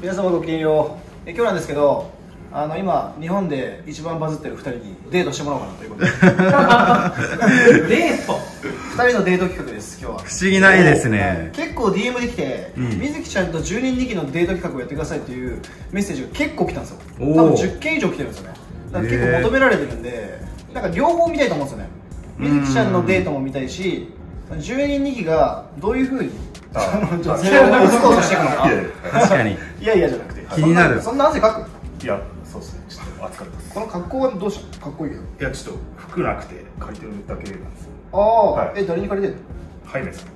皆様ごきげんよう。え今日なんですけどあの今日本で一番バズってる2人にデートしてもらおうかなということで。デート？2人のデート企画です今日は。不思議ないですね。結構 DM で来て、うん。みずきちゃんと10人2期のデート企画をやってくださいっていうメッセージが結構来たんですよ。多分10件以上来てるんですよね。だから結構求められてるんでなんか両方見たいと思うんですよね。みずきちゃんのデートも見たいし10人2期がどういうふうにあ その女性をエスコートしていくのか。いやいや確かに。いやいやじゃなくて。気になる。そんな汗かく？いやそうですね。ちょっと暑かったです。この格好はどうしたかっこいいけど。いやちょっと服なくて借りてるだけなんですよ。ああ、はい。え誰に借りてんの？ハイメさん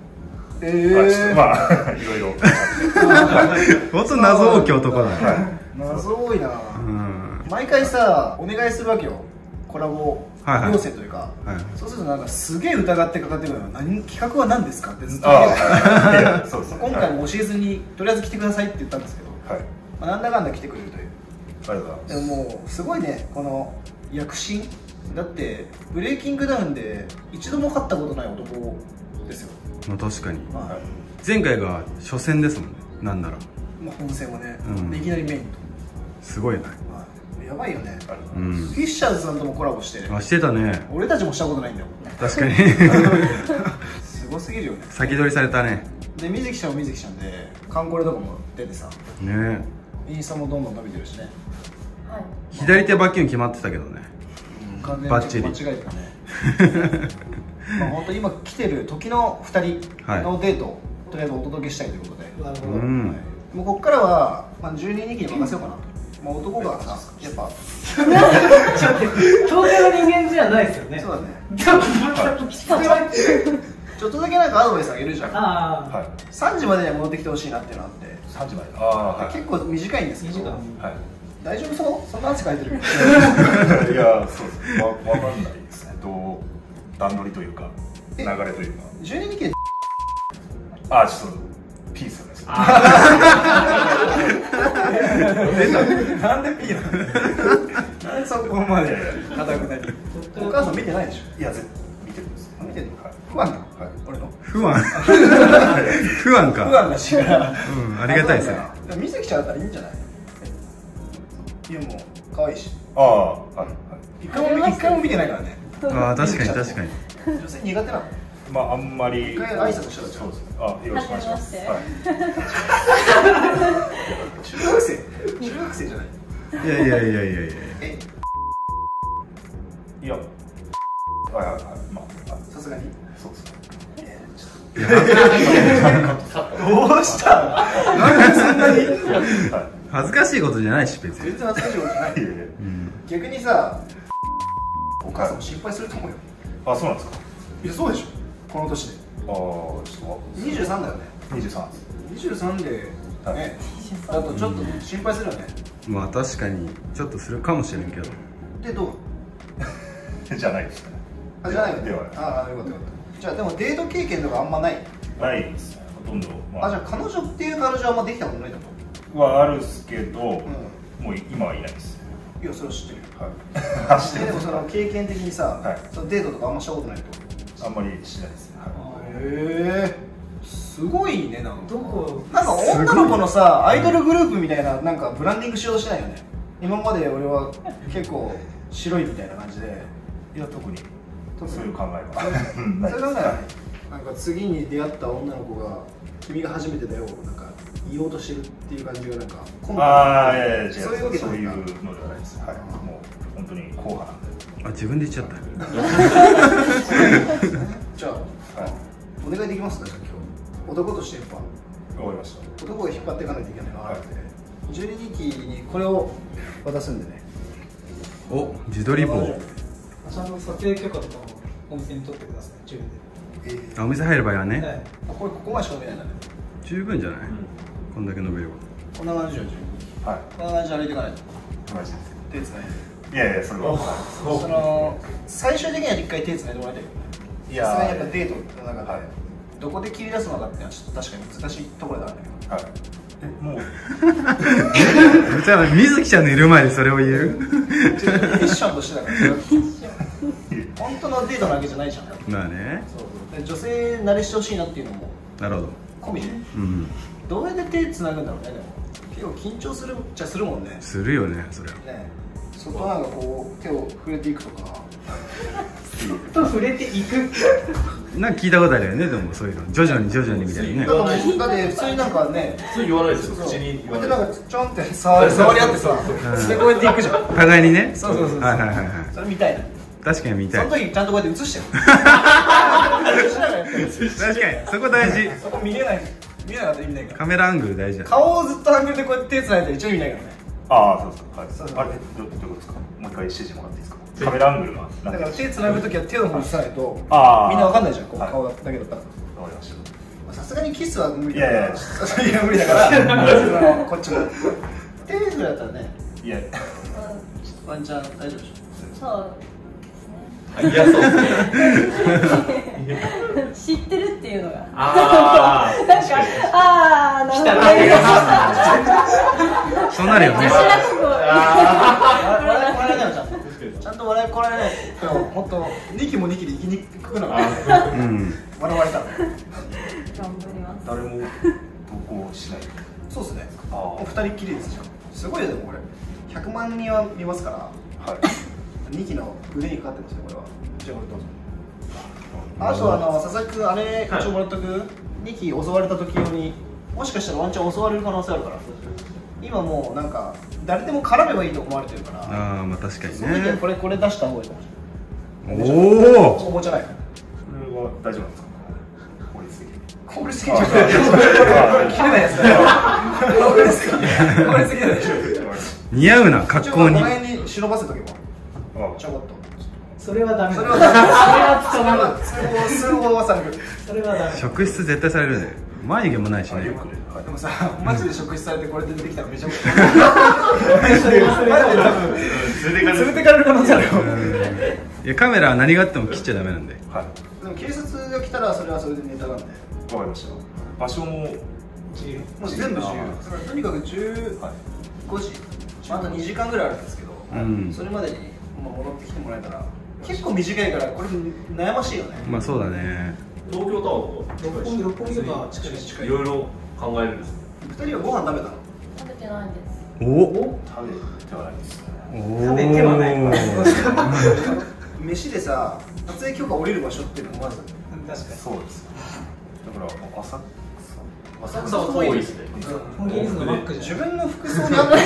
えまあちょっとえまあ いろいろ。本当謎多き男だね。謎多いな、うん。毎回さお願いするわけよ。コラボはいはい。要請というか、はい。そうするとなんかすげえ疑ってかかってくるの何企画は何ですかってずっと 今回も教えずにとりあえず来てくださいって言ったんですけど、はい。まあ、なんだかんだ来てくれるという。ありがとうございます。でももうすごいねこの躍進。だってブレイキングダウンで一度も勝ったことない男ですよ、まあ確かに。前回が初戦ですもんねなんなら。まあ、本戦はね、うん。でいきなりメインと、すごいなまあ、やばいよね。うん。フィッシャーズさんともコラボしてあしてたね。俺たちもしたことないんだよ。確かに。すごすぎるよね。先取りされたね。で水木ちゃんは水木ちゃんでカンコレとかも出てさ。ね。インスタもどんどん伸びてるしね。はい。左手バッキュン決まってたけどね。完全にバッチリ。間違えてたね。まあ本当今来てる時の2人のデートをとりあえずお届けしたいということで、なるほど、うん。はい。もうこっからは、まあ、12人気に任せようかな。と、まあ、男がさやっぱ。ちょっと東京の人間じゃないですよね。そうだね。ちょっと待ってちょっとだけなんかアドバイスあげるじゃん。ああ、はい。3時までには戻ってきてほしいなって。いうのあって3時まで。ああはい。結構短いんですけど。2時間。はい。大丈夫そう？そんな汗かいてる？いやそうです。わわかんないですね。どう段取りというかえ流れというか。12人気であちょっとピースなんで P なのなんでそこまで。硬くなりお母さん見てないでしいやぜ見てるんです見てるのはい不安。なのはい俺の不安。不安。か不安。だしからうんありがたいですねでも水木ちゃんだったらいいんじゃないいやもう可愛いしああはい一回も見一回も見てないからねああ確かに確かに女性苦手なのまああんまり。一回挨拶したらそうですねあよろしくお願いします。ははい。中学生？中学生じゃない？いやいやいやいやいや。え？いや。はいはいはい。まああさすがに？そうです。ねどうした？なんでそんなには恥ずかしいことじゃないし別に。全然恥ずかしいことじゃない。うん逆にさお母さんも心配すると思うよ。あそうなんですか？いやそうでしょこの年で。ああちょっと23だよね。23です23でねだとちょっと心配するよね。まあ確かにちょっとするかもしれんけど。でどう？じゃない。ですねあじゃないの？では。ああよかったよかった。じゃあでもデート経験とかあんまない？ないですね。ほとんどまあ。じゃあ彼女っていう彼女はあんまできたことないんだとはあるっすけど、ん。もう今はいないです。いやそれは知ってるよ。はい。知ってえでもその経験的にさ、はい。そのデートとかあんましたことないとあんまりしないですね、はへえ。すごいねなんか。どこ？なんか女の子のさアイドルグループみたいななんかブランディングしようとしてないよね。今まで俺は結構白いみたいな感じで。い、いや特に。そういう考え はそれ考えない。なんか次に出会った女の子が君が初めてだよなんか言おうとしてるっていう感じがなんか今度ああいやいや違う。そういうのないか。ではないです。はい。もう本当に硬派なんであ自分で言っちゃった。じゃあ、はい。お願いできますか今日。男としてやっぱ。わかりました。男が引っ張っていかないといけないなって、12人期にこれを渡すんでね。お自撮り棒。ちゃんと撮影許可とかもお店に取ってください自分えー。あお店入る場合はで、ね、はい、これここまでしか伸びないんだね。十分じゃない、こんだけ伸びれば。こんな感じよはい。こんな感じで歩いていかないと。同じです。手つないでいやいやそれはその最終的には一回手つないでもらいたいよねいやさすがにやっぱデートの中で、はい。どこで切り出すのかっていうのはちょっと確かに難しいところであるけど。はい。えもう？じゃあ水木ちゃんのいる前でそれを言えるちょっとミッションとしてだから。本当のデートなわけじゃないじゃん。まあね。そうで女性慣れしてほしいなっていうのもなるほど。込みで。うんどうやって手つなぐんだろうねでも。結構緊張するっちゃするもんね。するよねそりゃ。ね外なんかこう手を触れていくとか。と触れていく？なんか聞いたことあるよねでもそういうの。徐々に徐々にみたいなね。だって普通になんかね普通に言わないですよ。そう口に言わでない。なんかちょんって触り触り合ってさ。でこうやっていくじゃん。互いにね。そうそうそうそう。はいはいはいはい。それ見たいな。確かに見たい。その時にちゃんとこうやって映してる確かに。そこ大事。そこ見れない見れなかったら意味ないから。カメラアングル大事だ顔をずっとアングルでこうやって手つないで一応意味ないからねああそうそう。そうあれ？どどういうことですか？もう一回指示もらっていいですか？カメラアングルがだから手つなぐ時は手の方にさないとあー。みんなわかんないじゃんこうはい。顔だけだったら。わかりました。まあさすがにキスは無理だから。いやいやいや無理だからこっちも。手ぐらいだったらねいや。ワンチャン大丈夫でしそうあ嫌そう知ってるっていうのが。ああなんかああなるほど。そうなるよね。ょ笑いこらえないよちゃんとちゃんと笑いこらえないともっと2期も2期で生きにくくなるうん笑われたら頑張ります。誰も投稿しないそうですね。あー。もう2人っきりですじゃんすごいよでもこれ100万人は見ますからはい2期の腕にかかってますよこれは。じゃあこれどうぞ。あとあの佐々木君あれ一応もらっとく、2期襲われた時用にもしかしたらワンチャン襲われる可能性あるから。今もうなんか誰でも絡めばいいと思われてるから。ああまあ確かにその時はねこれこれ出した方がいいかもしれないおおおもちゃない。これは大丈夫なんですか？法律的に。効率的に。切れないやつだよ効率的に。効率的だでしょ似合うな格好に。この辺に。忍ばせとけばあちょこっと。それはダメだ。それはダメそれは捕まる。通報はされるそれはダメ職質絶対されるね眉毛もないしねでもさマジで職質されてこれで出てきたらめちゃくちゃマジで多分連れてかれる連れてかれる可能性あるよいやカメラは何があっても切っちゃダメなんではいでも警察が来たらそれはそれでネタなんでわかりました場所も自由もう全部自由だからとにかく15はい時あと2時間ぐらいあるんですけど、うんそれまでにまあ戻ってきてもらえたら結構短いからこれ悩ましいよね。まあそうだね。東京タワーと六本木六本木とか近いしい。ろいろ考えるんです。2人はご飯食べたの？食べてないんです。お？食べてはないです。ねお食べてはない。飯でさ撮影許可降りる場所っていうのもまず。確かに。そうです。だから浅草。浅草は遠いですね。本気ズのバックじ自分の服装に合ってる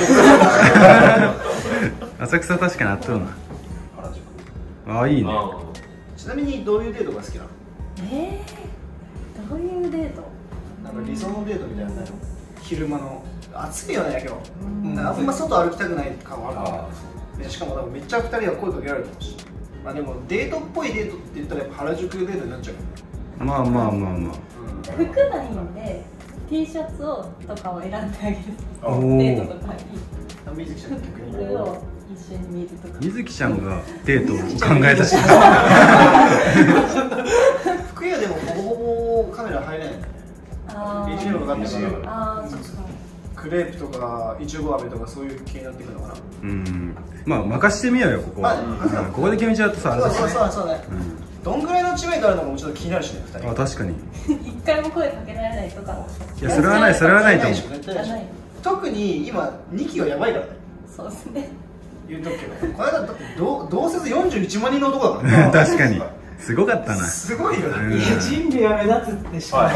浅草確かにあったよな。原宿ああいいね。あちなみにどういうデートが好きなの？えー、どういうデート？なんか理想のデートみたいなの？ないの昼間の。暑いよね今うん。日あんま外歩きたくない感はある。からしかも多分めっちゃ2人は声かけられると思うし。まあでもデートっぽいデートって言ったらやっぱ原宿デートになっちゃうよね。まあまあまあま服ないんで T シャツをとかを選んであげる。デーおトとかにあ水木ちゃん逆に。これを一緒に見るとか。水木ちゃんがデートを考えたし。服屋でもほぼほぼカメラ入れないんだよね BGM かかってるから。クレープとかいちご飴とかそういう気になってくるのかな。うん。まあ任してみようよここは、まあここで決めちゃうとさそうそうそうそう。ねうん。どんぐらいの知名度あるのかもちょっと気になるしね2人。あ確かに。一回も声かけられないとか。いやそれはないそれはないと思う。特に今2期はやばいからね。そうですね言うとくけど。この間だってどう同説41万人の男だからな。確かに。すごかったな。すごいようん。ねいや人類は目立つってしか。はい。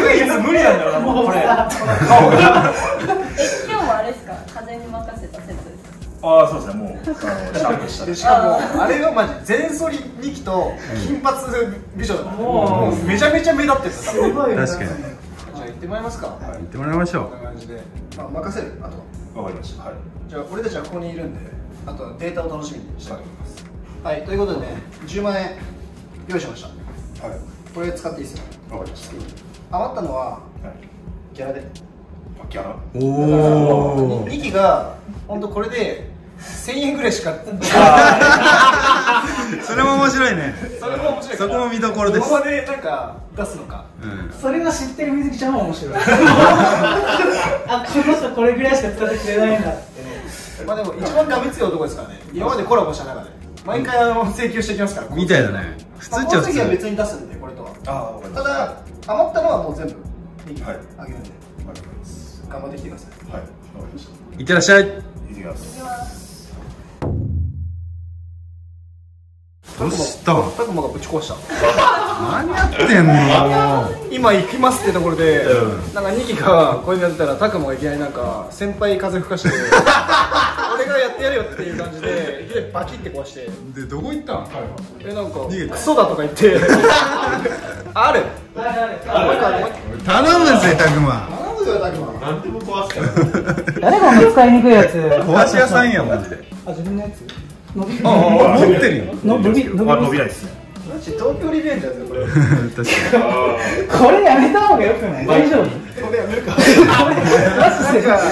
唯 一無理なんだよなもうこれえ今日もあれですか？風に任せた説。ですかああそうですね。もうあのシャンプーしたでしかもあれがマジ全剃り2期と金髪美女だからもうめちゃめちゃ目立ってるすごいよね。確かに。じゃあ行ってもらいますか。はい。行ってもらいましょこんな感じで。まあ任せる。あとはわかりました。はい。じゃあ俺たちはここにいるんであとはデータを楽しみにしたいと思います。はい、ということでね10万円用意しました。はい。これ使っていいですよわかりました。余ったのははい。ギャラで。あキャラ？うおお2期が本当これで1000円ぐらいしか。それも面白いね。それも面白いそこも見どころです。どこまでなんか出すのか。うん。それが知ってる水木ちゃんは面白い。あこの人これぐらいしか使ってくれないんだってまあでも一番がめつい男ですからね。今までコラボした中で。毎回あの請求してきますから。みたいだね。普通っちゃ普まあこの次は別通に出すんでこれとは。ああわかりまたした。だ余ったのはもう全部2期はい。あげるんで、わかりまし頑張ってきてください。はい。わかりましたいってらっしゃい。行ってきますどうした？タクマがぶち壊した。何やってんの？今行きますってところで、なんか2期がこういうのやってたらタクマがいきなりなんか先輩風吹かして 俺がやってやるよっていう感じでいきなりバキって壊して。でどこ行ったん？えなんかクソだとか言って。ある？頼むぜたくま。頼むぞタクマなんでも壊すから。誰がお前使いにくいやつ？壊し屋さんやマジで。あ自分のやつ？伸び持ってるよ。の伸び伸びあ伸びないですね。マジ東京リベンジャーズよこれこれやめた方がよくない？大丈夫？これやめるか。マジで。なんか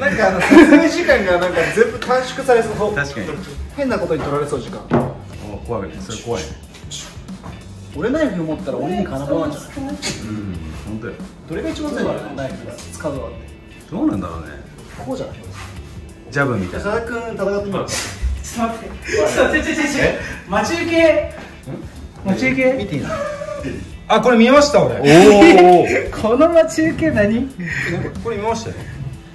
なんかあの説明時間がなんか全部短縮されそう。に確かに。変なことに取られそう時間。お怖いそれ怖いね。俺ナイフ持ったら俺に金棒なんじゃないうん本当よ。どれが一番強いの？ナイフ使うのはどうなんだろうね。こうじゃない？ジャブみたいな。佐々木君戦ってみるちょっと待って。ちょっと待って。ちょっと待って。待ち受け待ち受け見て。いいのあこれ見ました俺この待ち受け何これ見ましたよ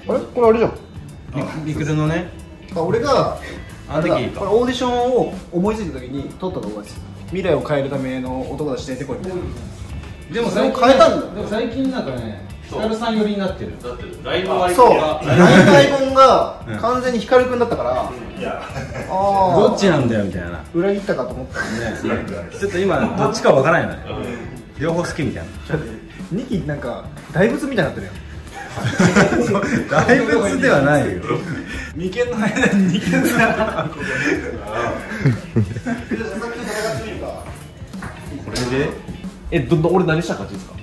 あれこれあれじゃん陸上のねあ俺があの時これオーディションを思いついた時に撮った動画です未来を変えるための男たち出て。こいみたいなでもそれを変えたんだでも最近なんかね光さん寄りになってる。だってライブワイそう。がライブアイコンが完全に光くんだったから、いや。ああどっちなんだよみたいな。ね裏切ったかと思ったちょっと今どっちかわからないよね。両方好きみたいな。2期なんか大仏みたいになってるやん大仏ではないよ。眉間の間に二間がこれで？えどど俺何した感じですか？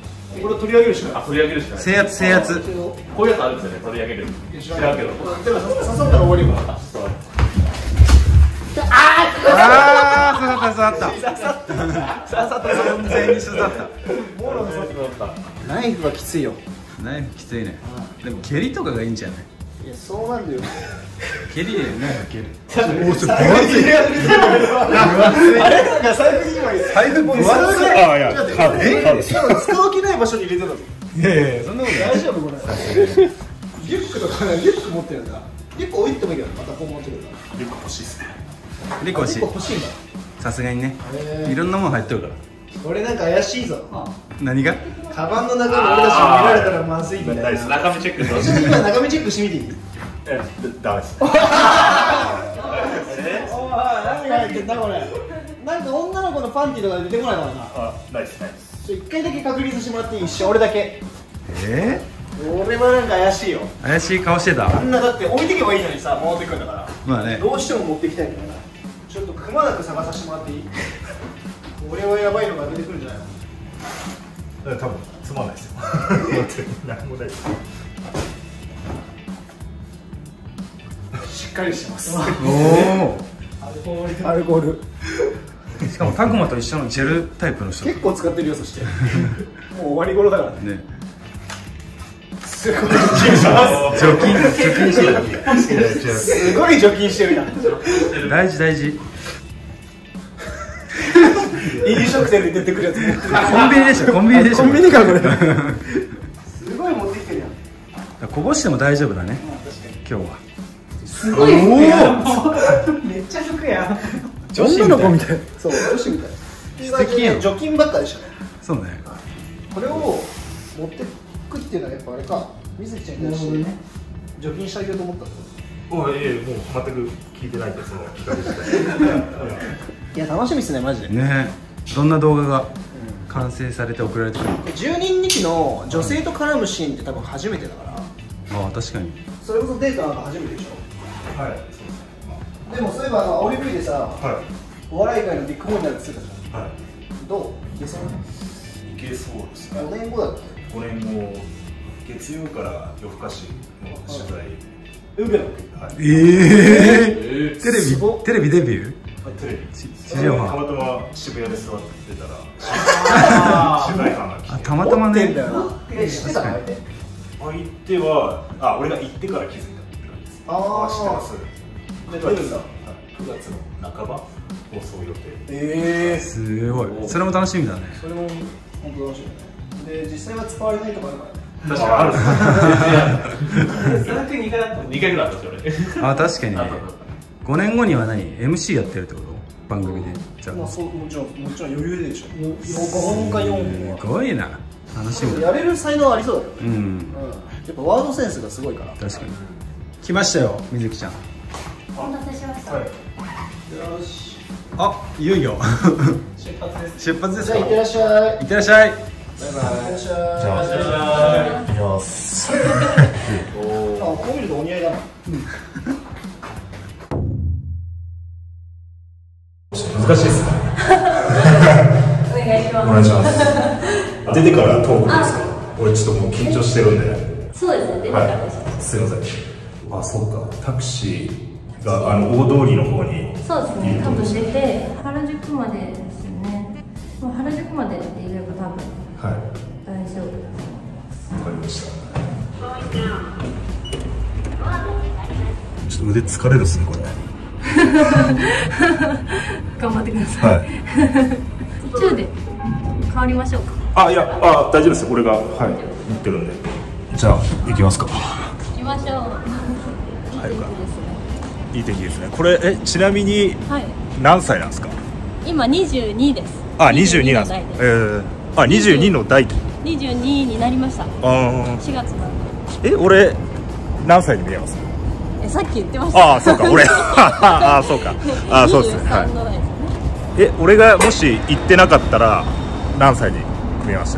これ取り上げるしかあ取り上げるしかない。制圧制圧。こういうやつあるんですよね。取り上げる。知らんけど。でも刺さったら終わりよああ刺さった刺さった。刺さった。完全に刺さった。ナイフはきついよ。ナイフきついね。でも蹴りとかがいいんじゃない？いやそうなんだよ。蹴りでナイフ蹴る。おすごいあれなんか財布に今財布分厚い。あいやカードカードですしかも使う気ない場所に入れてたぞいやいやそんなことない大丈夫これリュックとかねリュック持ってるんだリュック置いてもいいけどまたこう持ってるからリュック欲しいですねリュック欲しいんださすがにねいろんなもん入ってるから俺なんか怪しいぞ。何が？カバンの中に俺たちに見られたらまずいみたいな。中身チェックしてちょっと今中身チェックしてみていい？えダメです。おい何が入ってんだこれ。なんか女の子のパンティーとか出てこないからな。あないですないですちょ一回だけ確認してもらっていい一緒俺だけ。え俺はなんか怪しいよ。ー、怪しい顔してた？あんなだって置いてけばいいのにさ持ってくんだから。まあね。どうしても持ってきたいんだから。ちょっとくまなく探させてもらっていい？俺はやばいのが出てくるんじゃないの？多分つまんないですよ。何もないです。しっかりしてます。おアルコール。おしかもタクマと一緒のジェルタイプの人。結構使ってるよそして。もう終わり頃だからね。ね。すごい除菌します。除菌除菌してるすごい除菌してるやん。大事大事 飲食店で出てくるやつ。持ってるコンビニでしょコンビニでしょ。コンビニかこれ。すごい持ってきてるやん。こぼしても大丈夫だね今日は。すごい。服やんめっちゃ服やん。女女の子みたい。そう女子みたい。素敵やん除菌ばっかでしたね。そうね。これを持ってくっていうのはやっぱあれか。水木ちゃんに対して除菌してあげようと思ったすもうええもう全く聞いてないんでその聞かれていや楽しみですねマジで。ね。どんな動画が完成されて送られてくるのか。10人2期の女性と絡むシーンって多分初めてだから。ああ確かに。それこそデートなんか初めてでしょ？はいそうでもそういえばあのオリブイでさはお笑い界のビッグモニターって言ってたじいはゃんどう？ゲソ？いいけそうですね5年後だっけ？5年後。月曜から夜更かしの取材。ウベのはいええテレビテレビデビュー？テレビ地上波たまたま渋谷で座ってたら取材班が来たまたまね持ってんだよなえ知ってたの相手相手はあ俺が行ってから気づいたって感じです。あー知ってます。で出るんだはい9月の半ば放送予定ええす。ごいそれも楽しみだねそれも本当楽しみだねで実際は使われないとかあるからね確かに。あるその時2回だった2回ぐらいあったんですよ俺あ確かにね。あったあった5年後には何？MC やってるってこと？番組で？じゃあ。まあそうもちろんもちろん余裕ででしょ。5本か4本すごいな。楽しみやれる才能ありそうだよ。ねうん。うん。やっぱワードセンスがすごいから。確かに。来ましたよみずきちゃん。お待たせしました、よし。あいよいよ。出発です。出発ですか？じゃあいってらっしゃい。いってらっしゃいバイバイじゃあいきます。あこう見るとお似合いだな難しいですね。お願いしまお願いします出てからトークですか俺ちょっともう緊張してるんですそうですね出てからでした、すいませんあそうか。タクシーがあの大通りの方に。そうですね。多分出て原宿までですね。もう原宿まで腕疲れるっすねこれ。頑張ってください、はい。途中で変わりましょうか。あいやあ大丈夫です俺が。はい。言ってるんで。じゃあ行きますか。行きましょう。いい天気ですねいい天気ですね。これえちなみにはい。何歳なんですか？今22です。あ22なんですか？代えー、あ22の代22になりました。あ4月なんで。ーえ俺何歳に見えます？えさっき言ってました。ああそうか俺。ああそうか。ああそうですね。は23度台ですねい。え俺がもし行ってなかったら何歳に見えまし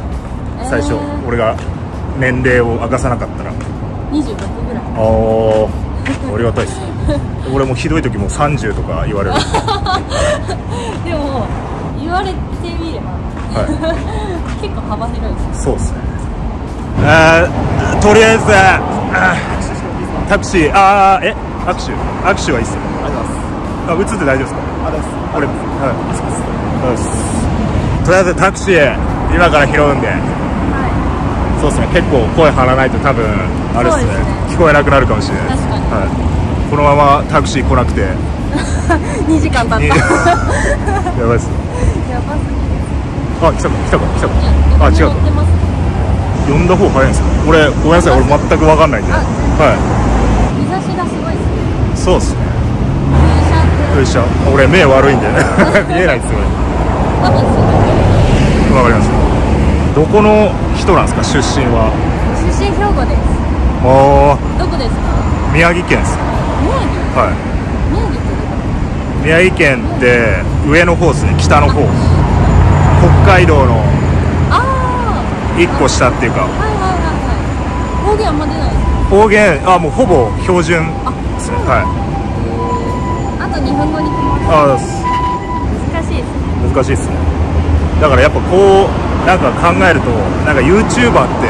た？最初、えー俺が年齢を明かさなかったら。26ぐらい。ああありがたいです。俺もひどい時も30とか言われる。でも言われてみれば。は結構幅広いですいそうですね。あーとりあえずタクシー。あーえ握手。握手はいいっすよありがとうございます。あ映って大丈夫ですか？ありがとうございます。これはい。そうです。とりあえずタクシー今から拾うんで。そうですね。結構声張らないと多分あれですね。ね。聞こえなくなるかもしれないです。はい、このままタクシー来なくて。2時間経った。にや やばいっす。ばすぎるあ来たか来たか来たか。いやあ違う乗ってます呼んだ方早いんですか？俺ごめんなさい。俺全く分かんないんで。あは日差しがすごいですねいそうっすね。よいしょ俺目悪いんで。見えないっすよ多分すぐわかります。どこの人なんですか？出身は。出身兵庫です。あどこですか？あ宮城県です。宮城？はい。宮城県って上の方ですね。北の方。北海道のあ一個下っていうか。方言あんま出ない。方言あもうほぼ標準ですね。はい。あと日本語に来ます。あ難しいですね。難しいですね。だからやっぱこうなんか考えるとなんか YouTuber って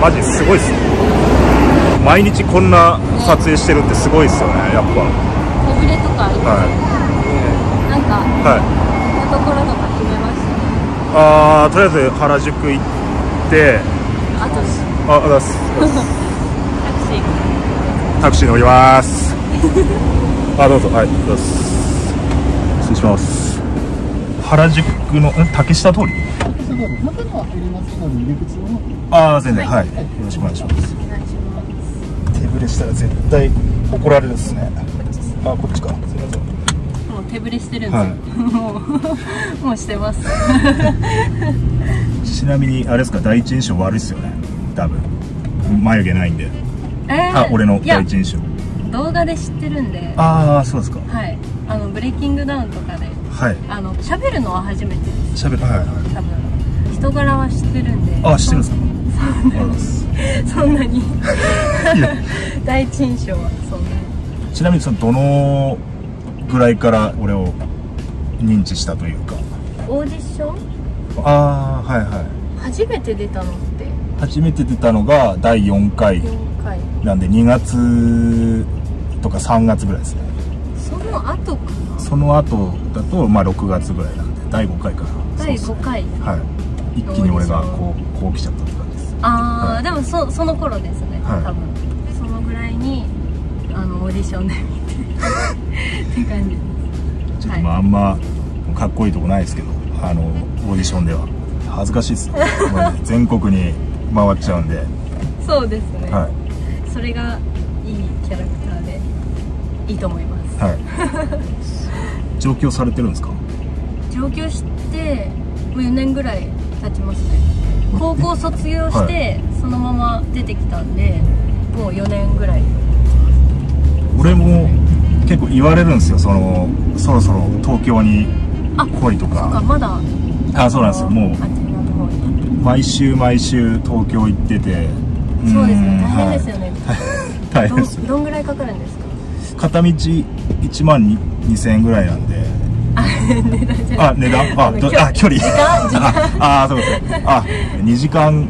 マジすごいっすね。毎日こんな撮影してるってすごいっすよねやっぱ。手ぶれとかありまはすなんかいはい。ところとか決めましたあーとりあえず原宿行って。あとああざっす。タクシータクシー乗ります。あどうぞ。はいどうぞ。失礼します。原宿のん竹下通り？ああ全然はい。よろしくお願いします。手ぶれしたら絶対怒られるですね。あこっちか。すみません。もう手ぶれしてるんで。すよ、はい。も うもうしてます。ちなみにあれですか第一印象悪いっすよね。多分。眉毛ないんでえーあ俺の第一印象。動画で知ってるんで。ああそうですか。はい。あのブレイキングダウンとかで。はい。あの喋るのは初めてです。しゃべるはいはい。多分人柄は知ってるんで。あ知ってるんですか？そんなに。第一印象はそんなに。ちなみにそのどのぐらいから俺を認知したというか。オーディション？ああはいはい。初めて出たのって。初めて出たのが第4回4回なんで2月とか3月ぐらいですね。その後かな？その後だとまあ6月ぐらいなんで第5回かな。第そう5回はい。一気に俺がこうこう来ちゃったって感じです。ああ、はい。でもそその頃ですね、はい。多分。そのぐらいにあのオーディションで見てって感じです。ちょっとまああんまかっこいいとこないですけどあの オーディションでは。恥ずかしいですよマジで全国に回っちゃうんで。そうですね、はそれがいいキャラクターでいいと思います。いはい。上京されてるんですか？上京してもう4年ぐらい経ちますね。高校卒業して、そのまま出てきたんでもう4年ぐらい。俺も結構言われるんですよ。そのそろそろ東京にあ来いとか。かまだ。あそうなんですよ。もう毎週毎週東京行っててそうですね。ん大変ですよね、は い大変。ですどどんぐらいかかるんですか？片道1万2000円ぐらいなんで。あ値段あ値段？あ距離。時間？時間？ああそうですねあ2時間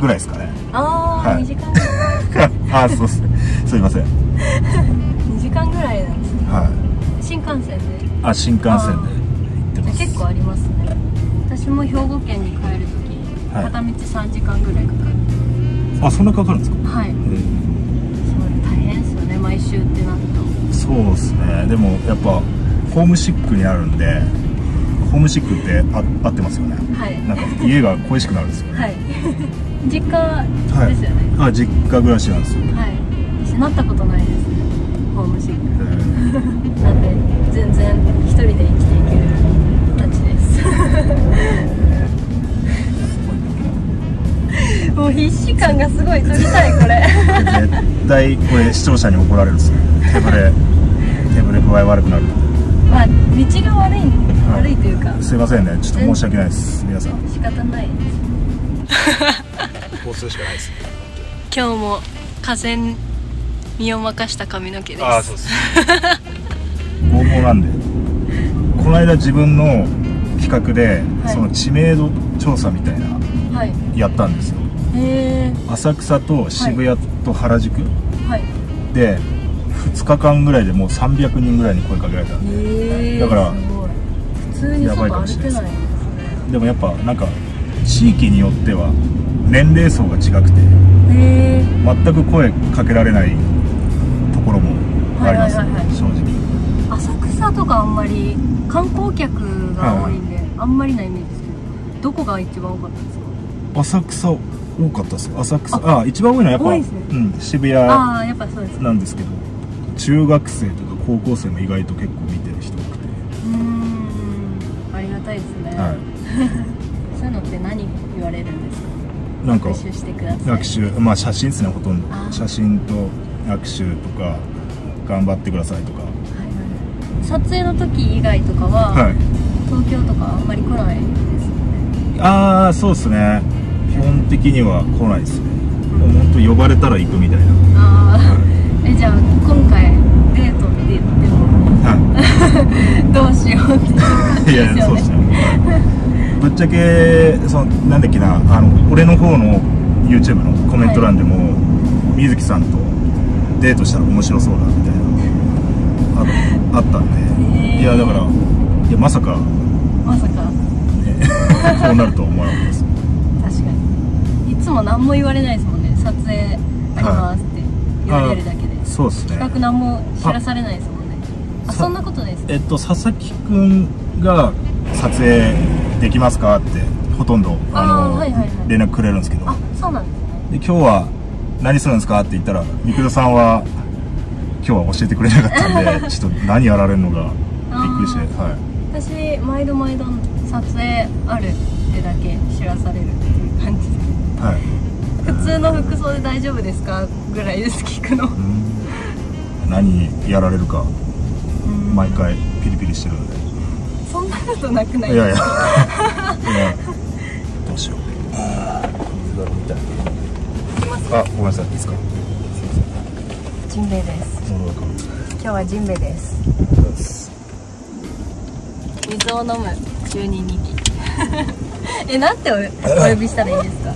ぐらいですかね。ああ、はい。2時間。あそうです。ねすいません。2時間ぐらいなんですね。はい。新幹線で？あ新幹線で行ってます。結構ありますね。私も兵庫県に帰るとき、はい。片道3時間ぐらいかかるあそんなかかるんですか？はい。えそう大変ですよね毎週ってなるーそうですね。でもやっぱホームシックになるんでホームシックってあ合ってますよね。とはい。なんか家が恋しくなるんですよね。はい。実家はいですよね。あ実家暮らしなんですよ。はい、私なったことないですね。ホームシッえクー。なんで全然一人で生きていけるたちですもう必死感がすごい撮りたいこれ。絶対これ視聴者に怒られるんですよ手ぶれ手ぶれ具合悪くなる。まあ道が悪い、悪いというか。すいませんね。ちょっと申し訳ないです皆さん。仕方ない交通しかないです今日も風に身を任した髪の毛です。ああそうです合法なんで。この間自分の企画で、はい。その知名度調査みたいなはい。やったんです浅草と渋谷と原宿、はい。で2日間ぐらいでもう300人ぐらいに声かけられたんで。だから普通にやばいかもしれない。ですですねでもやっぱなんか地域によっては年齢層が違くて全く声かけられないところもあります、はいはいはいはい。正直。浅草とかあんまり観光客が多いんで、あんまりなイメージですけどどこが一番多かったですか？浅草多かったですよ。浅草ああ一番多いのはやっぱ、ね。うん、渋谷なんですけど中学生とか高校生も意外と結構見てる人多くて、うーん。ありがたいですね、は そういうのって何言われるんですか？いなんか復習してください。握手まあ写真ですねほとんど。写真と握手とか頑張ってくださいとか。はいはい撮影の時以外とかは、はい。東京とかあんまり来ないですよね。ああそうですね基本的には来ないですね。もう本当呼ばれたら行くみたいな。ああえじゃあ今回デートって言っても。は どうしようっていう感じいいですよね。やそうですね。ぶっちゃけそのなんだっけな。あの俺の方の YouTube のコメント欄でも、水木さんとデートしたら面白そうだみたいなああったんで、いやだからいやまさか、まさか。ね、こうなるとは思わなかったですつも何も言われないですもんね。撮影ありますって言われるだけで、そうですね。企画何も知らされないですもんね。あさそんなことですえっと佐々木くんが撮影できますかってほとんどあのはいはいはい。連絡くれるんですけど。あそうなんですね。で今日は何するんですかって言ったらみくるさんは今日は教えてくれなかったんで ちょっと何やられるのがびっくりしてはい。私毎度毎度撮影あるってだけ知らされるはい。普通の服装で大丈夫ですかぐらいです聞くの。うん。何やられるかうん。毎回ピリピリしてる。んでそんなことなくない？いやいや。どうしよう。あごめんなさい。いいですか？ジンベエです。今日はジンベエです。水を飲む中二二期えなんておお呼びしたらいいですか？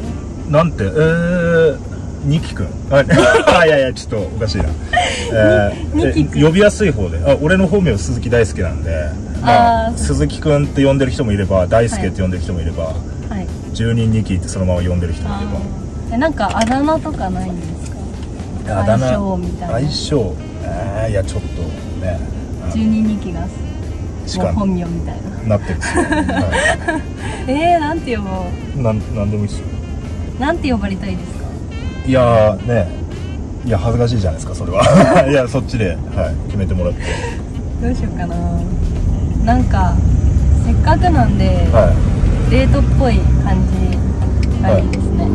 なんてえー、ニキくんあ あいやいやちょっとおかしいな、えー呼びやすい方で。あ俺の本名鈴木大輔なんで。まああー鈴木くんって呼んでる人もいれば大輔って呼んでる人もいれば、はい。十人ニキってそのまま呼んでる人もいれば。えなんかあだ名とかないんですか？あだ名相性みたいな。相性。えーいやちょっとね。あ中二二期がしか本名みたいな。なってるんですよ、はえー、なんて呼ぼい、なんなんでもいいっすよ。うなんて呼ばれたいですか？いやーね。いや恥ずかしいじゃないですかそれは。いやそっちで、はい、決めてもらって。どうしようかな。なんかせっかくなんで、はデートっぽい感じがいいですね、い。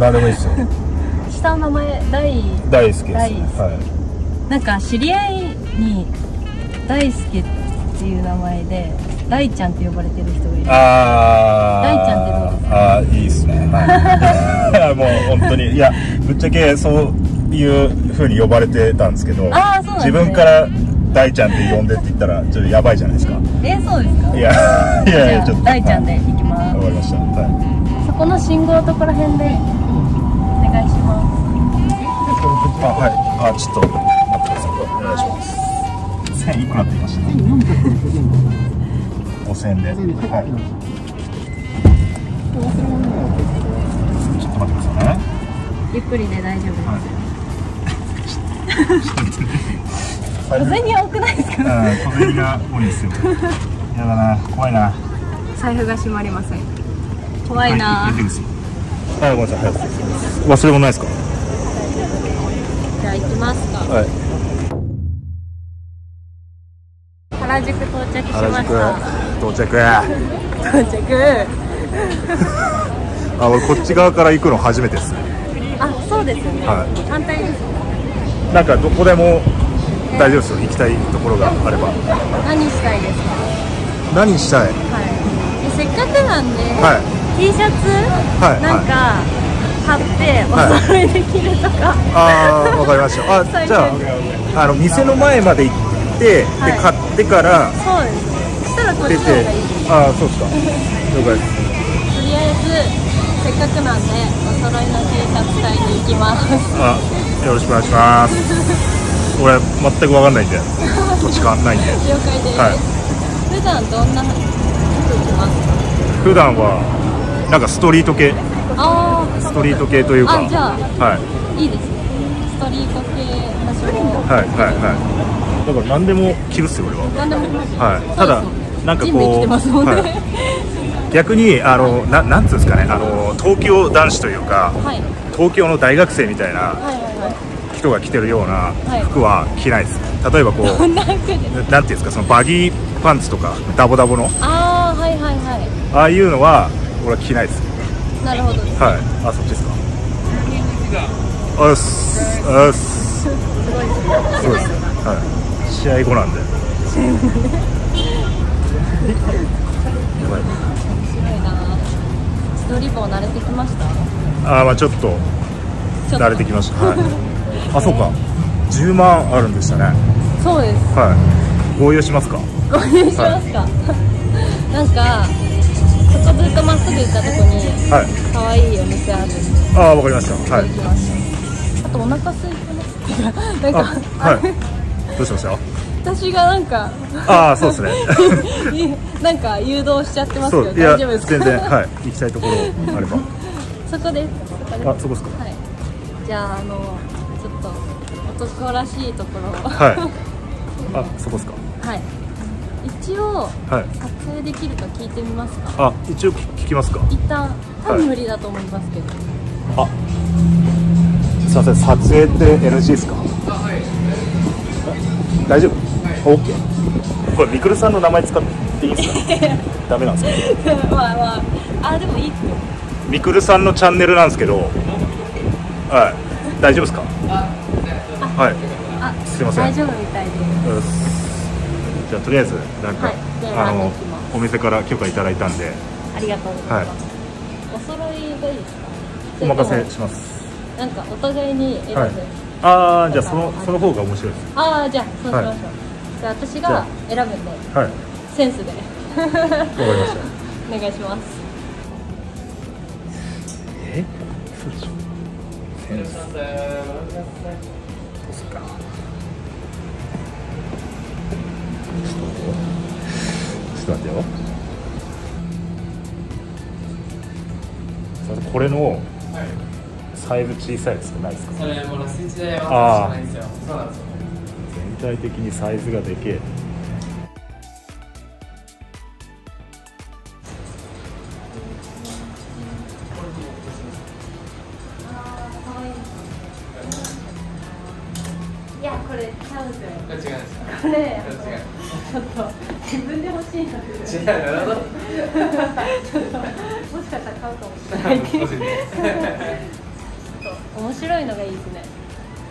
何でもいいですよ。下の名前大大好きです。はい。なんか知り合いに大輔っていう名前で大ちゃんって呼ばれてる人がいる。あー。大ちゃんってどうですか？あーいいっすね、はい、もう本当にいやぶっちゃけそういう風に呼ばれてたんですけどあーそうすね。自分から大ちゃんって呼んでって言ったらちょっとやばいじゃないですか。えそうですか？いやいやいやちょっと大ちゃんではい行きます、わかりました、はそこの信号のところ辺でお願いしまい、あはい。あちょっとます1000いくらって言いました5000円で。はい。ちょっと待ってくださいね。すゆっくりで大丈夫です、はい。小銭多くないですか？うん、小銭が多いんですよ。やだな、怖いな。財布が閉まりません。怖いな、はい、ごめんなさい。忘れ物ないですか？じゃあ行きますか。はい。原宿到着しました。到着。到着。あ、俺こっち側から行くの初めてですね。あそうですね、はい。反対ですなんかどこでも大丈夫ですよ。行きたいところがあれば。何したいですか？何したい？はい。でせっかくなんで、はい。T シャツ、はいなんか買っておはい揃いできるとか、ああ、わかりました。あ、最じゃあ、あの店の前まで行って、はい。で買ってからそうですしたらこっちの方がいいです。ああ、そうですか。了解です。とりあえずせっかくなんでお揃いの T シャツ買いに行きます。あ、よろしくお願いします。俺全くわかんないんで、土地勘ないんで。了解です、はい。普段どんな服着ます？か普段はなんかストリート系、あーストリート系というか、あじゃあはい。いいですね。ストリート系はいはいはい。だから何でも着るっすよ俺は。何でも着ますはいただなんかこうはい逆にあのななんつうんですかね、あの東京男子というかはい、東京の大学生みたいなはいはいはい人が着てるようなはい服は着ないです。例えばこう なんていうんですかそのバギーパンツとかダボダボのああはいはいはいああいうのは俺は着ないです。なるほどはい。あ、そっちですか。あっす。あっす。すごいですね。はい。試合後なんで。やばい面白いなストリボー慣れてきました？あー、まあちょっと慣れてきました。はい。あ、そうか。10万あるんでしたね。そうですはい。合意をしますか？ご入しますか、なんかそこずっとまっすぐ行ったとこにはい。可愛いお店あるあー、わかりました。はいあとお腹空いてますなんあ、かはい。どうしました？私がなんかああ、そうですね。なんか誘導しちゃってますけど大丈夫ですか？全然、はい。行きたいところあれば。そこですそこですあ、そこですか？はいじゃああのちょっと男らしいところをはい。あ、そこですか？はい一応はい。撮影できるか聞いてみますか？あ、一応聞聞きますか？一旦多分無理だと思いますけど、あ、すいません、撮影って NG ですか？大丈夫？オッケー。これミクルさんの名前使っていいですか？ダメなんですか？まあまああでもいいっすよミクルさんのチャンネルなんですけど。はい。大丈夫ですか？はい。あすいません大丈夫みたいですじゃあとりあえずなんか、はいああのお店から許可いただいたんでありがとうございます、お揃いがいいですか？お任せします。なんかお互いに選ぶ、はい。ああじゃあそのその方が面白いです。ああじゃあそうしましょう、はい。じゃあ私が選ぶんで。はい。わセンスで。かりました。お願いします。え？そうでしょ。センス。そうっすか？ちょっと待ってよ。これのサイズ小さいですか？ないですか？それもうラス1でないんですよ。そうなんですよ。全体的にサイズがでけえ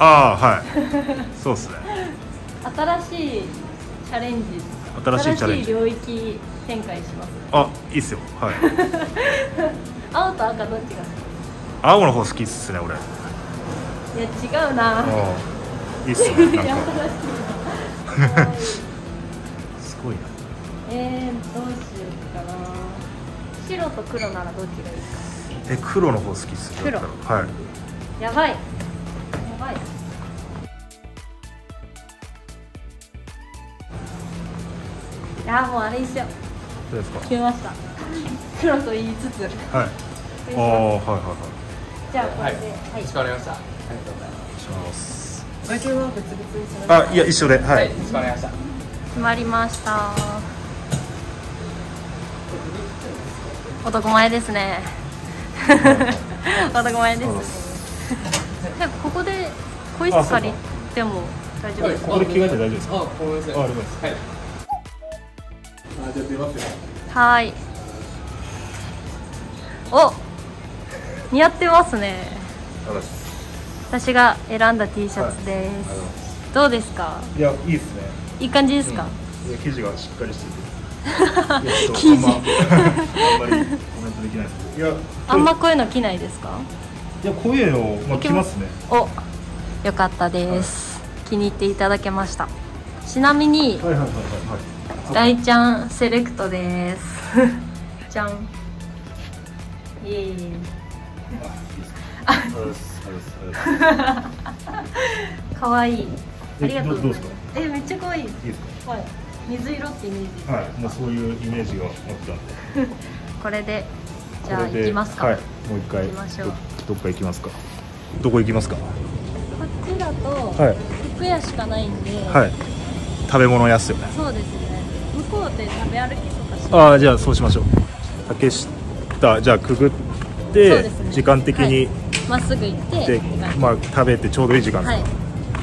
ああはい。そうですね。新しいチャレンジ。新しいチャレンジ領域展開します。あいいっすよ。はい。青と赤どっちが好青の方好きっすね俺。きいや違うな。うんいいっすねなんか。すごいな。えー、どうしようかな。白と黒ならどっちがいいか？え黒の方好きっす黒だったら。はい。やばいやもうあれにしよう。どうですか。決めました。黒と言いつつ。はい。ああはいはいはい。じゃあこはいれではい、かしこまりました。ありがとうございます。しますバケは別々にあいや一緒で。ははいいかりました。決まりました。男前ですね。男前ですね。でここで個室借りても大丈夫ですか？ここで着替えて大丈夫ですか？あ、ごめんなさいあありがとうございます。はい。あじゃあ出ますよ。はーい。お似合ってますね。私が選んだ T シャツです、どうですか？いやいいっすね。いい感じですか、いや生地がしっかりしてて。生地あんまあんまりコメントできないですいや あんまこういうの着ないですか？いやこういうのまあ着ますね。およかったです、気に入っていただけました。ちなみにはいはいはいはい大ちゃんセレクトです。じゃん。イエーイ。ありがとうござ い。ありがとうございます。えめっちゃかわい。はい。水色ってイメージ。はい。もうそういうイメージがあったんで。これでじゃあ行きますか、はい。もう一回行きましょう。どどっか行きますか？どこ行きますか？こっちだとはい。服屋しかないんで、はい。食べ物屋っすよね。そうですね向こうで食べ歩きとかしああじゃあそうしましょう。竹下じゃあくぐって、ね。時間的に、まっすぐ行ってまあ食べてちょうどいい時間。はい。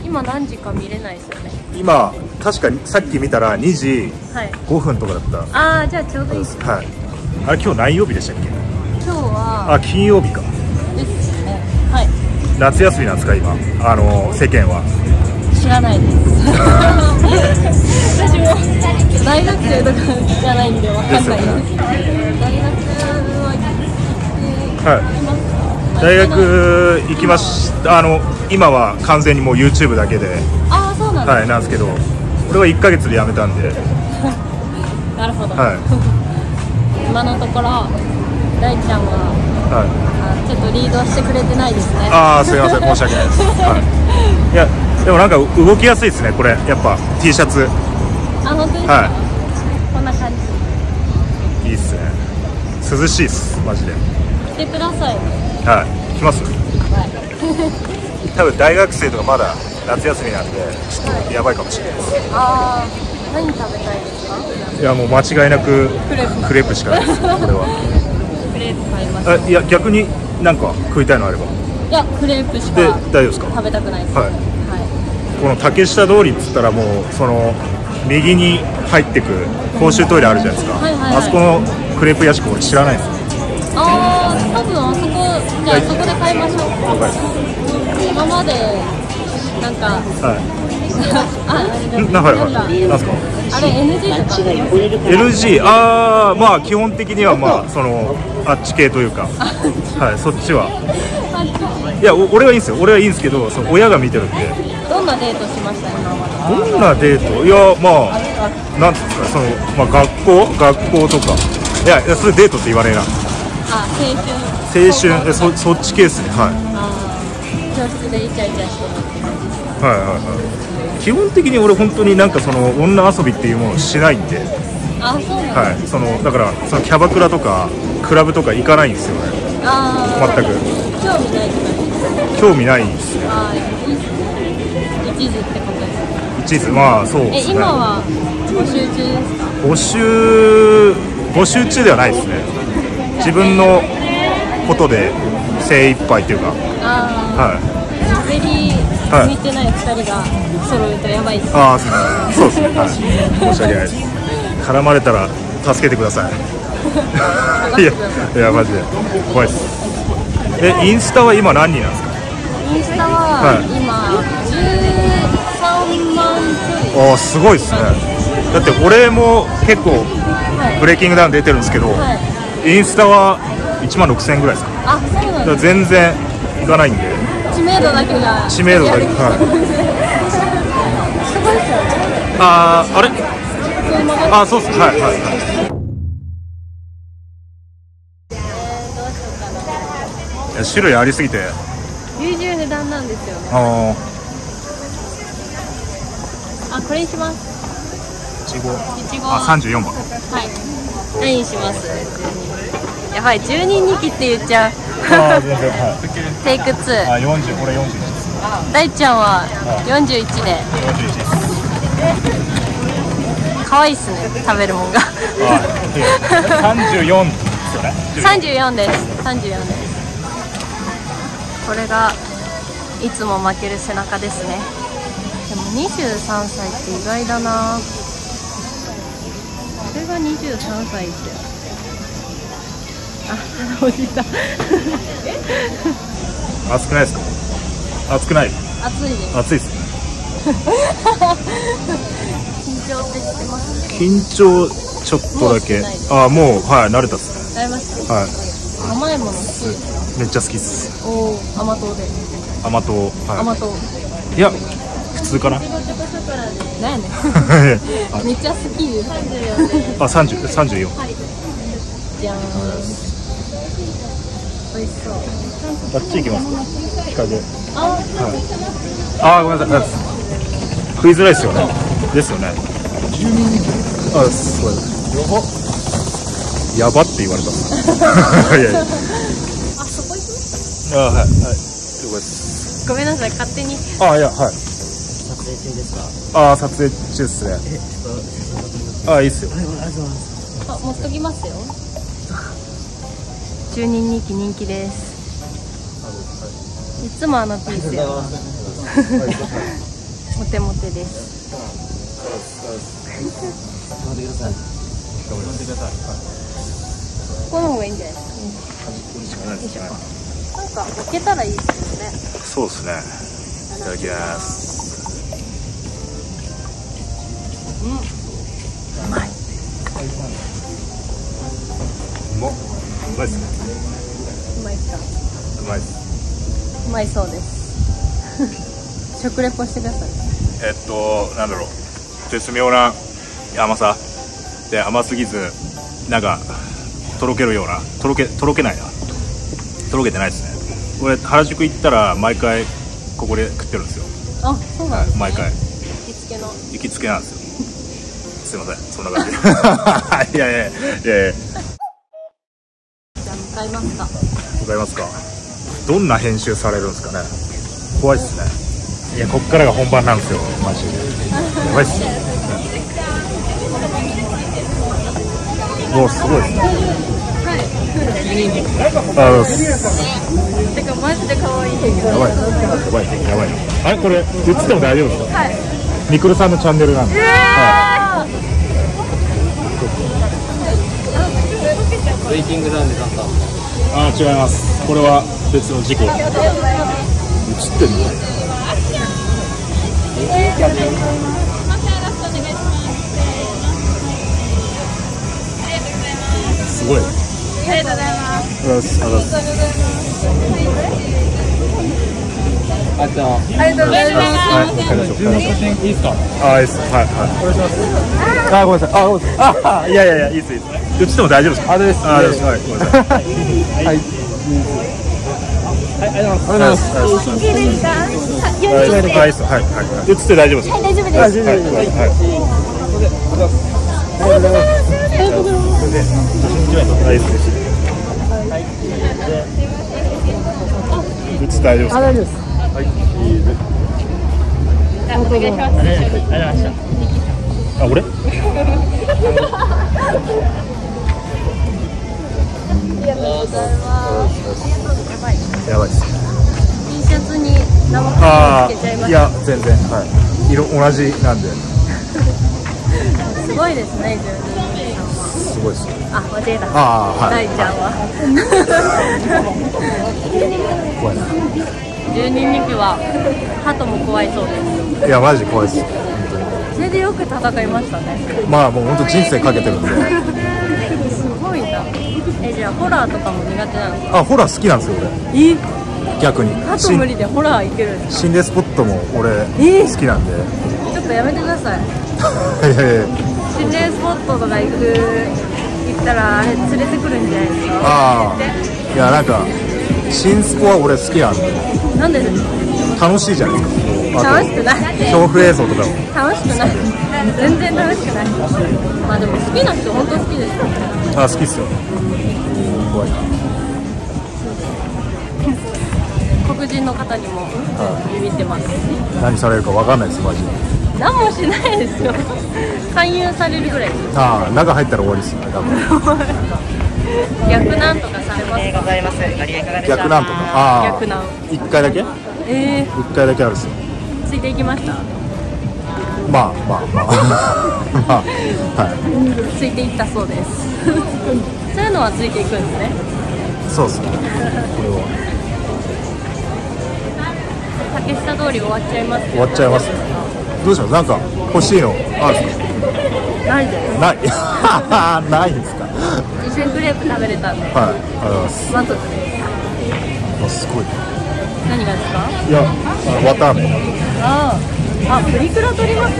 今何時か見れないですよね。今確かにさっき見たら2時はい。5分とかだった。ああじゃあちょうどいいですはい。あれ今日何曜日でしたっけ？今日はあ金曜日か。ですね。はい。夏休みなんですか今？あの世間は知らないです私も大学生とかじゃないんでわかんないです大学ははい行きますか大学行きました。あの今は完全にもう YouTube だけで、ああそうなんです、はい、なんですけど俺は1ヶ月で辞めたんで、なるほど、はい。今のところ大ちゃんははい、あちょっとリードしてくれてないですね。ああすいません。申し訳ないです、はい、いやでもなんか動きやすいですねこれ。やっぱ T シャツ。あ本当ですか、はこんな感じ。いいっすね。涼しいっすマジで。来てください。はい。来ます？多分大学生とかまだ夏休みなんでちょっとやばいかもしれないです。ああ何食べたいですか？いやもう間違いなくクレープ。クレープしかないですこれは。クレープ買います。あいや逆になんか食いたいのあれば。いやクレープし大丈夫ですか？食べたくないです。はいはいこの竹下通りっつったらもうその右に入ってく公衆トイレあるじゃないですか、はいはいはい。あそこのクレープ屋敷俺知らないですああ多分あそこじゃあそこで買いましょう。今までなんかはあいんなはい はい。なんすか？あれ NG とか。あります LG ああまあ基本的にはまあそのあっち系というか。はいそっちは。いやお俺はいいんですよ。俺はいいんですけどその親が見てるんでどんなデートしました？今までどんなデート？いやまあなんですかその、まあ、学校？学校とか。いやいやそれデートって言わねえな。あ青春。青春。えそそっち系ですね。はい。教室でイチャイチャしてはいはいはい。基本的に俺本当になんかその女遊びっていうものをしないんで、あそうなんだ、はい、そのだからそのキャバクラとかクラブとか行かないんですよね。ああ全く。興味ない興味ないですねああいいっすね一途ってことですか？一途まあそうでえすね。今は募集中ですか？募集募集中ではないですね。自分のことで精一杯っていうか。ああはい。喋りはい向いてない2人が揃うとやばいですああそうそうですね、はい、申し訳ないです。絡まれたら助けてください。いやいやマジで。怖いです。えインスタは今何人なんですか？インスタははいああすごいですね。だって俺も結構はい。ブレイキングダウン出てるんですけど、はい。インスタは1万6000円ぐらいですか。あそうなんだ。全然いかないんで。知名度だけが。知名度だけはい。あーあれ？あーそうっす。はいはいはい。種類ありすぎて。優柔不断なんですよ。ねああこれにします。あいちご。あ34番はい。何にします？やばい。10人2期って言っちゃう。ああ全然はい。テイク2あ40これ41です。大ちゃんは41で41です。可愛いっすね。食べるもんが。あ34ですよね34です。34です。これがいつも負ける背中ですねでも23歳って意外だな。これが23歳って。あおじさん。熱くないですか？熱くない？暑いです。熱いです緊張って知ってます。緊張ちょっとだけ。ああもうはい慣れたっすね。はい。甘いもの好き。めっちゃ好きっす。かおお甘党で。甘党。は甘党。いいや普通かな？なんやねん。あ めっちゃ好きですあ30 34じゃーん。美味しそう。あっち行きますか？日陰。ああーごめんなさい。食いづらいですよね。ですよね。あすごいやば。って言われた。いやいや。あそこ行きますあはいはい。了解ですごめんなさい。勝手に。あいやはい。撮影中ですか？あー撮影中ですね。あいいっすよ。あ持っときますよ。10人2期人気です。いつもあのピースやわモテモテです。この方がいいんじゃないですかよい。しょ。なんか置けたらいいですよね。そうですね。いただきますうまっうまいっす。ねうまいっす。かうまいっす。うまいそうです。食レポしてくださいえっとなんだろう絶妙な甘さで甘す。ぎずなんかとろけるようなとろけとろけないなとろけてないです。ねこれ原宿行ったら毎回ここで食ってるんです。よあそうなんです、ね、毎回行きつけの行きつけなんです。よすいません。そんな感じ。いやいやいや。いやじゃあ向かいますか。向かいますか。どんな編集されるんですかね。怖いっすね。いやこっからが本番なんですよ。マジで。やばいっすね。もうすごいですね。あのてかマジで可愛い。やばい。やばい。やばい。あれ？これ言ってても大丈夫ですか？はい。ミクルさんのチャンネルなんで、はブレイキングダウンで買ったい、あ違います。これは別の事故。映ってんの？す。ごいありがとうございます。あざっすありがとうございますはい、わかりました。写真いいですか。あ、いいです。はい、はい。お願いします。あ、ごめんなさい。あ、ごめんなさい。あ、いやいやいや、いいです、いいです。言っても大丈夫ですか？あ、です。あ、です。はい、ごめんなさい。はい。はい。ありがとうございます。ありがとうございます。いいですかはい、はい、はい。言って大丈夫ですか。大丈夫ですはい、はい、はい。ありがとうございます。ありがとうございます。写真一枚撮って。はい、です。言って大丈夫ですか。大丈夫ですはい、い。いです。お願いします。ありがとうございました。あ、俺。ありがとうございます。やばいやばいです。T シャツに生クリーあムつけちゃいまあいや全然はい色同じなんです。ごいです。ね12人さんす。ごいです。あ間違えたああはい大ちゃんは怖いな十人肉は鳩も怖いそうです。いやマジ怖いです。それでよく戦いましたね。まあもう本当人生かけてるんで。すごいな。えじゃあホラーとかも苦手なんですかあホラー好きなんですよ俺。え？逆に。鳩無理でホラーいける心霊スポットも俺え？好きなんで。ちょっとやめてください。いやいや心霊スポットとか行く行ったらあれ連れてくるんじゃないですか？ああ。いやなんか新スポは俺好きなん。でなんでですか？楽しいじゃないですか楽しくない。恐怖映像とかも。楽しくない。全然楽しくない。まあでも好きな人本当好きですよ。あ好きっすよ。怖い。な黒人の方にもビビってます。何されるか分かんないですマジで。何もしないですよ。勧誘されるぐらいああ中入ったら終わりっすね多分 逆なんとかされますか？逆なんとか。ああ。逆なん一回だけ？え一回だけあるっすよ。ー、ついていきました？まあまあまあ。まあ はい。ついていったそうです。そういうのはついていくんですね。そうっすね。これは。竹下通り終わっちゃいます終わっちゃいますね。どうします？なんか欲しいのあるんですないです。かない。ないんですか？一緒にクレープ食べれたんで。はいありがとうございます。満足ですあすごい何がですかい。やあの綿あめ。あああプリクラ撮ります？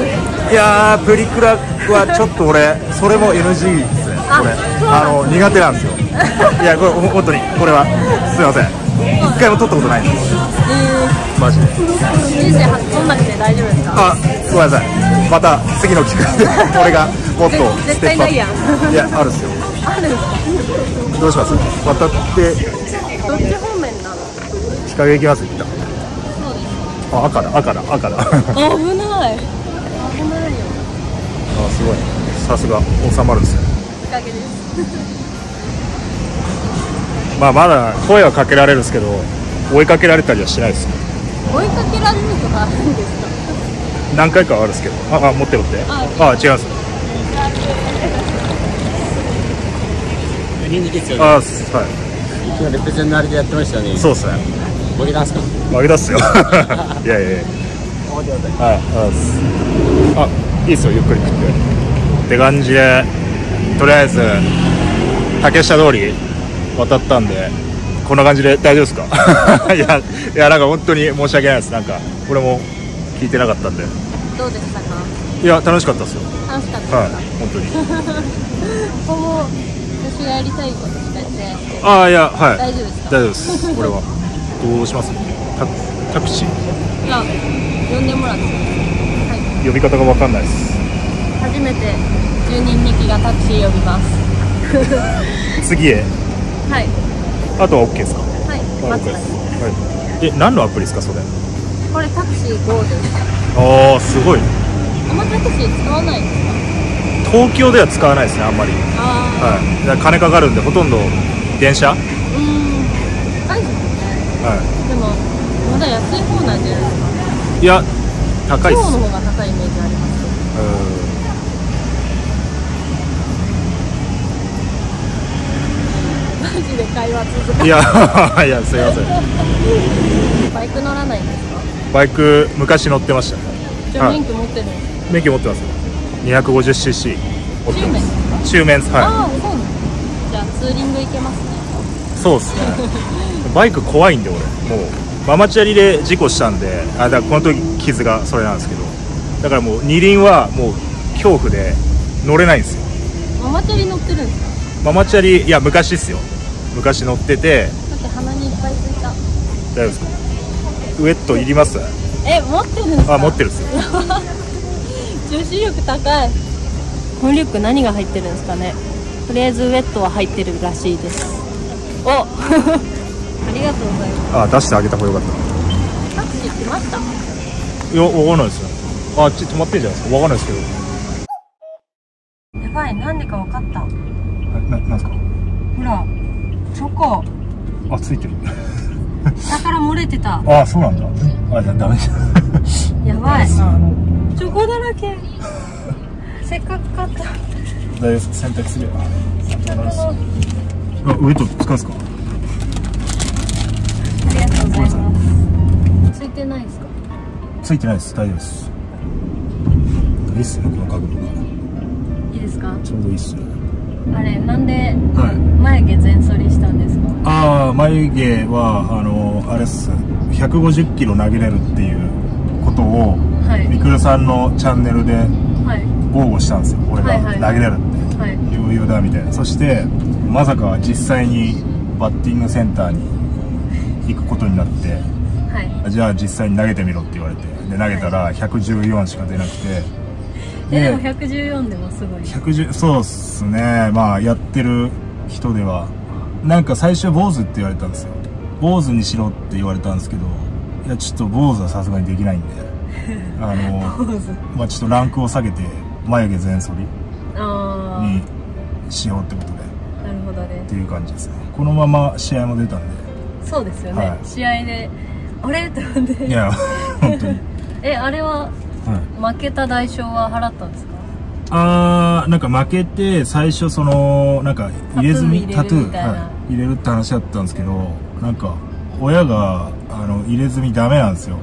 いやープリクラはちょっと俺 それも NG ですね。あこれ。あの苦手なんですよ。いやこれほ本当にこれは。すいません。一回も撮ったことないんです。マジで。人生初撮んなくて大丈夫ですか？あごめんなさいまた次の機会で俺がもっと絶対ないやん。いやあるっすよ。あるんですかどうします？渡ってどっち方面なの？日陰行きますですあ赤だ赤だ赤だ。あ危ない。危ないよ。すごい。さすが収まるんですね。日陰です。まあまだ声はかけられるんですけど追いかけられたりはしないです追いかけられるとかあるんですか？何回かはあるんですけど。あ。あ持ってるって？あ。あ違います。人気ですよね。あす。はい。今日レプゼンのあれでやってましたよね。そうっすね。ボケたんすか？負け出すよ。いやいやいや。はい。あすあいいっすよ。ゆっくり食って。って感じでとりあえず竹下通り渡ったんでこんな感じで大丈夫ですか？いやいやなんか本当に申し訳ないです。なんか俺も聞いてなかったんで。どうでしたか？いや楽しかったですよ。楽しかったはい本当に。ここも私がやりたいことしかやってああいやはい。大丈夫ですか？大丈夫です。俺は。どうします？タタクシー？いや呼んでもらってはい。呼び方が分かんないです。初めて10人2機がタクシー呼びます。次へ。はい。あとは OK ですか？はい。あ待 OK です、はい、え何のアプリですかそれ？これタクシー GO ですああすごい。あんまタクシー使わない東京では使わないですねあんまり。あはい。だ金かかるんでほとんど電車。うーん。高いですよねでもまだ安い方なんじゃないですか？いや高いっす。今日の方が高いイメージありますうマジで会話続んい。やいや すいません。くバイク乗らないんですか？バイク昔乗ってました。じゃあ免許持ってる免許持ってます。250cc 持ってます中面です。はああそうなんじゃあツーリング行けますね。いそうっすね。バイク怖いんで俺。もうママチャリで事故したんであだからこの時傷がそれなんですけど。だからもう二輪はもう恐怖で乗れないんですよ。ママチャリ乗ってるんですか？ママチャリいや昔っすよ。昔乗ってて。だって鼻にいっぱいついた。大丈夫ですか？ウエットいります？え持ってるんですか？あ持ってるっすよ。女子力高い。このリュック何が入ってるんですかね？とりあえずウェットは入ってるらしいです。お ありがとうございまあ出してあげた方がよかっすタクシー来ました？たいやわかんないですよ。ああっち止まってんじゃないですか？わかんないですけど。やばいなんでか分かった。ほななんですか？らチョコ。あついてる下から漏れてた。ああそうなんだ。あじゃあダメじゃんやばい。チョコだらけ。せっかく買った。大丈夫洗濯すればあの。あウエット使うんすか？ありがとうございます。ついてないですか？ついてないです。大丈夫です。いいっすねこの角度がいいですか？ちょうどいいっすねあれなんではい。眉毛全剃りしたんですか？ああ眉毛はあのあれっす。150キロ投げれるっていうことをはい。みくるさんのチャンネルではい。豪語したんですよ。俺がはいはい投げれるってはい。余裕だみたいな。そしてまさか実際にバッティングセンターに行くことになってはい。じゃあ実際に投げてみろって言われて。で投げたら114しか出なくてえでもで114でもすごい。110そうっすね。まあやってる人では。なんか最初坊主って言われたんですよ。坊主にしろって言われたんですけどいやちょっと坊主はさすがにできないんで。あのまあちょっとランクを下げて眉毛全剃りあにしようってことで。あなるほどね。っていう感じですね。このまま試合も出たんそうですよね、はい。試合であれ？って思って。でいや本当に、えあれははい、負けた代償は払ったんですか？あーなんか負けて最初そのなんか入れ墨タトゥーはい、入れるって話だったんですけどなんか親があの入れ墨ダメなんですよ。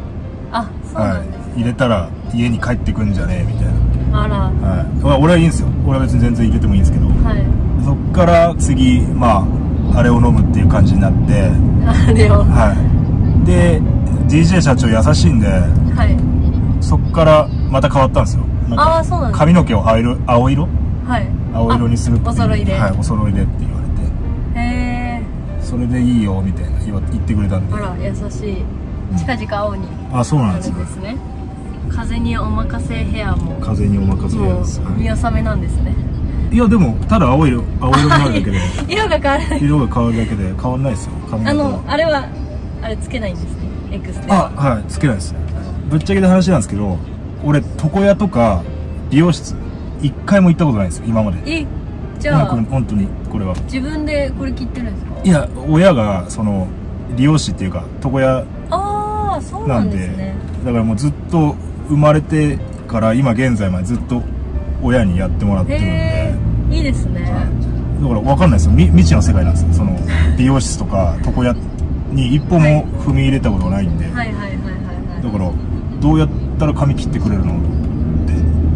あそうなはんです、い。入れたら家に帰ってくんじゃねえみたいあら。な、はい。まあ、俺はいいんですよ。俺は別に全然入れてもいいんですけど。はい。そっから次まああれを飲むっていう感じになって。あれを。はい。で DJ 社長優しいんではいそっからまた変わったんですよ。なんかああそうなん髪の毛を青色青色？はい。青色にするってお揃いで。はいお揃いでって言われて。へえそれでいいよみたいな言ってくれたんで。あら優しい。近々青にあそうなんですですね。風にお任せヘアも。風にお任せもです、うは見納めなんですね。い、いやでもただ青色青色になるだけで。色が変わらない色が変わるだけで変わんないですよ。髪あのあれはあれつけないんですね。エクステあはいつけないですぶっちゃけた話なんですけど俺床屋とか美容室一回も行ったことないんですよ今まで。えじゃあ本当に本当にこれは。自分でこれ切ってるんですか？いや親がその理容師っていうか床屋ああそうなんんですね。だからもうずっと生まれてから今現在までずっと親にやってもらってるんで。いいですね。だから分かんないですよ。み未知の世界なんですよ。その美容室とか床屋に一歩も踏み入れたことがないんで、はいはいはいはい。だからどうやったら髪切ってくれるのって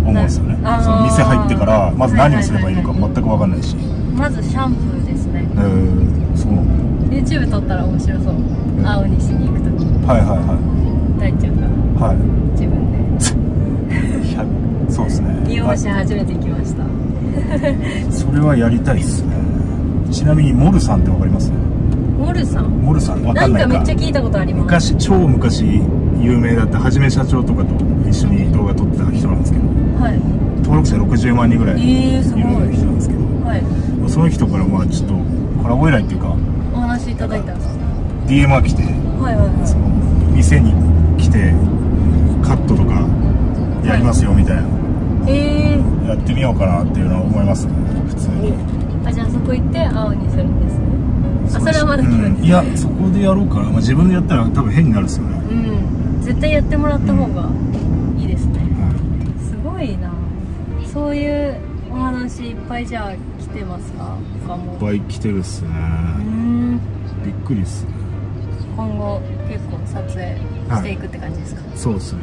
思うんですよね。なその店入ってからまず何をすればいいのか全く分かんないし。まずシャンプーですね。えー、そう。YouTube 撮ったら面白そう。青にしに行くときはいはいは大ちゃんはい。自分で。100そうですね。美容師初めて行きました。それはやりたいっすね。ちなみにモルさんって分かります？モルさん？モルさん分なんかか。んないかめっちゃ聞いたことあります。昔超昔有名だったはじめ社長とかと一緒に動画撮ってた人なんですけどはい。登録者60万人ぐらいい。る人なんですけど、はい。その人からまあちょっとコラボ依頼っていうかお話いただいたんですか DM が来てはいはいはい。その店に来てカットとかやりますよみたいな、えやってみようかなっていうのは思いますね普通に。ー、あじゃあそこ行って青にするんですね。あそれはまだ決めうん。いやそこでやろうかな、まあ、自分でやったら多分変になるっすよね、うん絶対やってもらった方がいいですね、はすごいな。そういうお話いっぱいじゃあ来てますか？他も。い、いっぱい来てるっすね。びっくりっすね。今後結構撮影していくって感じですか、そうっすね。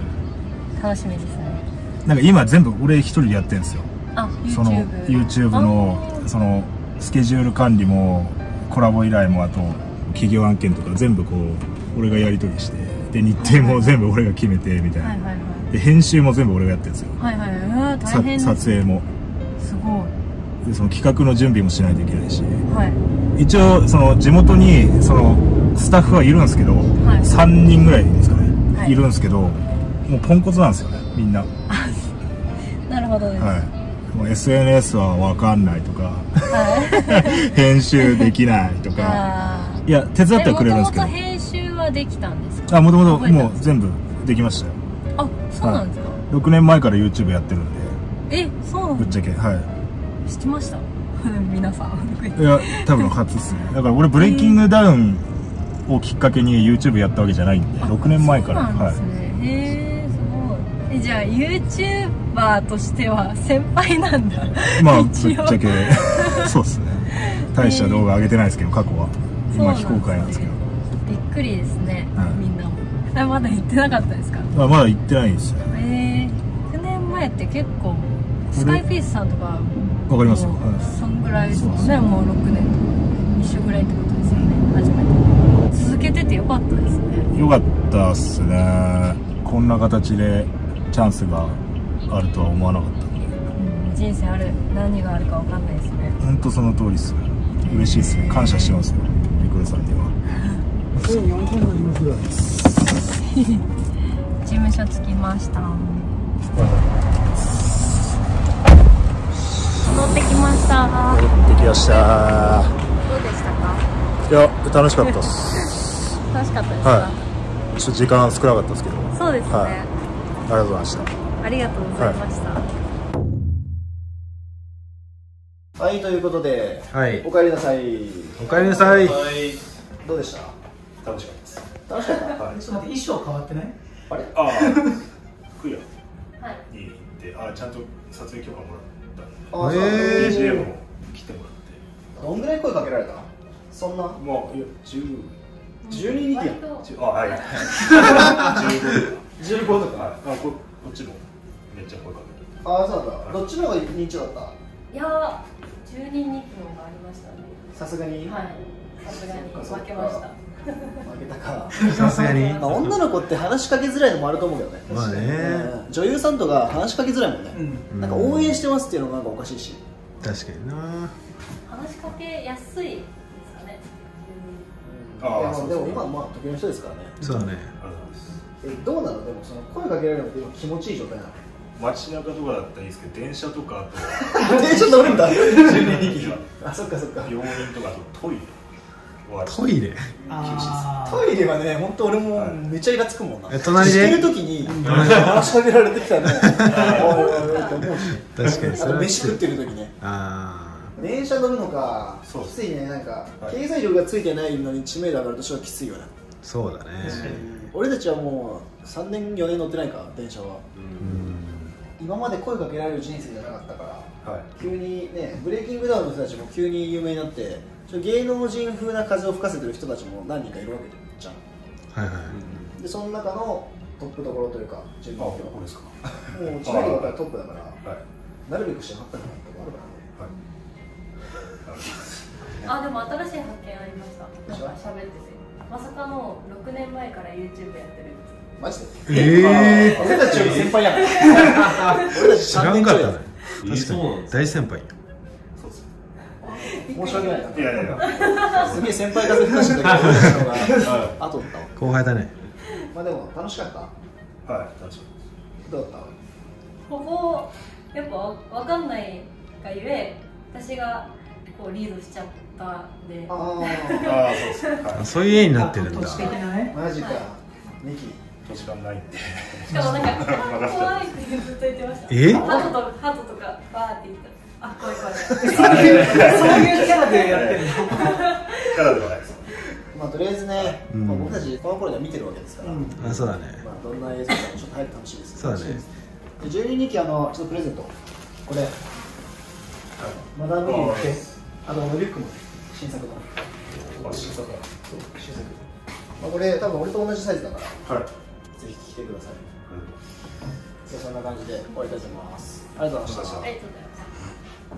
楽しみですね。なんか今全部俺一人でやってるんですよ。あ YouTube その YouTube のそのスケジュール管理もコラボ依頼もあと企業案件とか全部こう俺がやり取りしてで日程も全部俺が決めてみたいな、はいはいはい。で編集も全部俺がやってるんですよ。はいはい撮影も。すごい。でその企画の準備もしないといけないし。はい。一応その地元にそのスタッフはいるんですけど、い。3人ぐらいですかね、はい。い、るんですけどもうポンコツなんですよねみんな、は なるほどです、い、もう SNS は分かんないとかはい。編集できないとか。あいや手伝ってはくれるんもですけど。ともと編集はできたんですか？あもともともう全部できましたよ。あそうなんですか、6年前から YouTube やってるんで。えそうなんでぶっちゃけはい。す知ってました？皆さん。いや多分初っすね。だから俺ブレイキングダウンをきっかけに YouTube やったわけじゃないんで6年前から。そうなんですね、へえすごい。えじゃあ YouTuber としては先輩なんだ。はい、まあ ぶっちゃけ。そうですね。大した動画上げてないですけど過去は。今非公開なんですけど。びっくりですね、はい。みんなまだ行ってなかったですか？まあまだ行ってないんですよええ9年前って結構スカイピースさんとかわかりますよ、そんぐらいですもんねもう6年とか一緒ぐらいってことですよね初めて。続けててよかったですね。よかったっすね。こんな形でチャンスがあるとは思わなかったんで。うん人生ある何があるかわかんないですね。本当その通りっすね。嬉しいっすね。感謝してますよリクルさんには 事務所着きました。乗ってきました。できました。どうでしたか？いや楽しかったっす。楽しかったですか、はい。ちょっと時間少なかったですけど。そうですね、はい。ありがとうございました。ありがとうございました、はいということではい。おかえりなさい。おかえりなさい。どうでした？楽しかったです楽しかったちょっと待って衣装変わってない？あれ？ああクヤはい。に行って。あちゃんと撮影許可もらった。あそうへー。BGM も来てもらって。どんぐらい声かけられた？そんな？もういや10 12日や。割と。10あはい。15 15とか。はい。あここっちもめっちゃ声かけてああそうなんだ。どっちの方が認知だった？いやー10人日記のがありましたね。さすがに？はい。さすがに負けました負けたか。さすがに。まあ女の子って話しかけづらいのもあると思うけどね。まあね。うん。女優さんとか話しかけづらいもんね、うん。なんか応援してますっていうのがなんかおかしいし。確かにな。話しかけやすいですかね。いやああそうでも今はまあ時の人ですからね。そうだね。ありがとうございますえどうなの？でもその声かけられるのって今気持ちいい状態なの？街中とかだったらいいですけど電車とかあと 電車乗るんだ。12日はあそっかそっか。病院とかあとトイレ。はトイレ？あトイレはね本当俺もめっちゃイラつくもんな、え隣で？してる時に話しかけられてきたらね確かにそれはあと飯食ってる時ねあ電車乗るのかそうきついねなんか、はい経済力がついてないのに知名度上がるとしてはきついよね、あそうだね俺たちはもう3年4年乗ってないか電車はうん今まで声かけられる人生じゃなかったからはい急にねブレイキングダウンの人たちも急に有名になって芸能人風な風を吹かせてる人たちも何人かいるわけじゃん。はいはい。でその中のトップどころというか順あ番表ここですか。もう知名度がやっぱりトップだからはい。なるべくしてはったかなって思うからね。はい。あでも新しい発見ありました。なんか喋ってて。まさかの6年前から YouTube やってる。マジで？ええ俺たちより先輩やから 俺たち知ら3年ちょいやん。かったね。確かに。大先輩や申し訳ないな。いやいやいや。すげえ先輩風吹かしてたけど後だったわ。後輩だね。まあでも楽しかった？はい確かどうだった。ほぼやっぱわわかんないがゆえ私がこうリードしちゃったんで。あにああそうです。はい。あそういう絵になってるんだ。なマジか。ミキ土地勘ないんで。しかもなんか怖いってずっと言ってました。え？ハトとハトとかバーって言った。らあ怖い怖い。そういうそういうキャラでやってるの？キャラではないです。まあとりあえずね、うん。まあ、僕たちこの頃では見てるわけですから、うん。あそうだね。まあ、どんな映像かもちょっと早く楽しいです。そうだね。で12日あのちょっとプレゼント。これ。マダムリーの手あとリュックも新作の。あ新作だ。そう新作、まあ、これ多分俺と同じサイズだから。はい。ぜひ来てください。じゃあそんな感じで終わりたいと思います。ありがとうございました